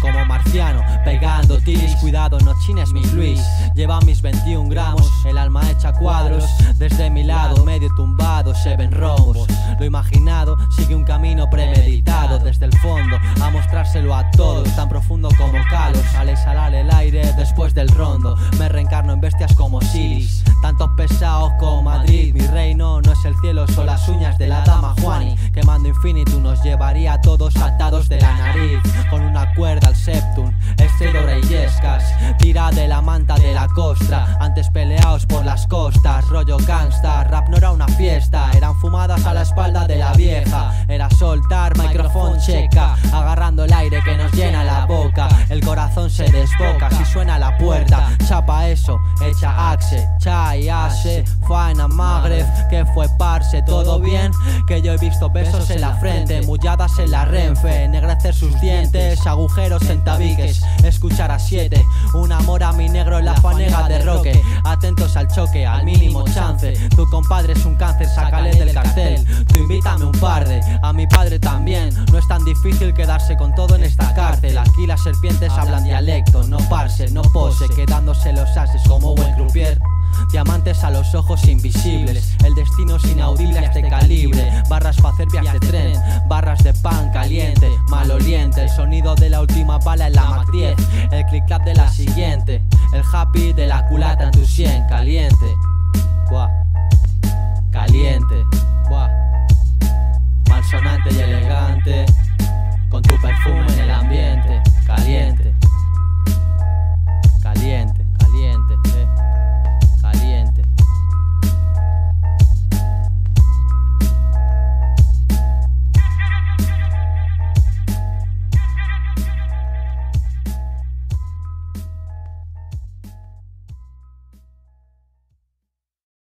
Como marciano, pegando tiris. Cuidado, no chines mis Luis. Lleva mis 21 gramos, el alma hecha cuadros. Desde mi lado, medio tumbado, se ven robos Lo imaginado sigue un camino premeditado. Desde el fondo, a mostrárselo a todos Tan profundo como calos. Al exhalar el aire después del rondo Me reencarno en bestias como Siris. Tantos pesados como Madrid Mi reino no es el cielo, son las uñas del la infinitum nos llevaría a todos atados de la nariz, con una cuerda al septum. Estero Reyescas, tira de la manta de la costra. Antes peleados por las costas, rollo gangsta. Rap no era una fiesta, eran fumadas a la espalda de corazón se desboca si suena la puerta. Chapa eso, echa axe, chai, ase, faena, magreb. Que fue parse, todo bien. Que yo he visto besos en la frente, mulladas en la renfe, ennegrecer sus dientes, agujeros en tabiques. Escuchar a siete, un amor a mi negro en la fanega de roque. Atentos al choque, al mínimo chance. Tu compadre es un cáncer, sácale del cartel. Tú invítame un par de, a mi padre también. No es tan difícil quedarse con todo en esta las serpientes hablan dialecto, no parse, no pose, quedándose los ases como buen croupier. Diamantes a los ojos invisibles, el destino es inaudible a este calibre. Barras para hacer viajes de tren, barras de pan caliente, maloliente. El sonido de la última bala en la Mac 10, el click clap de la siguiente, el happy de la culata en tu 100, caliente.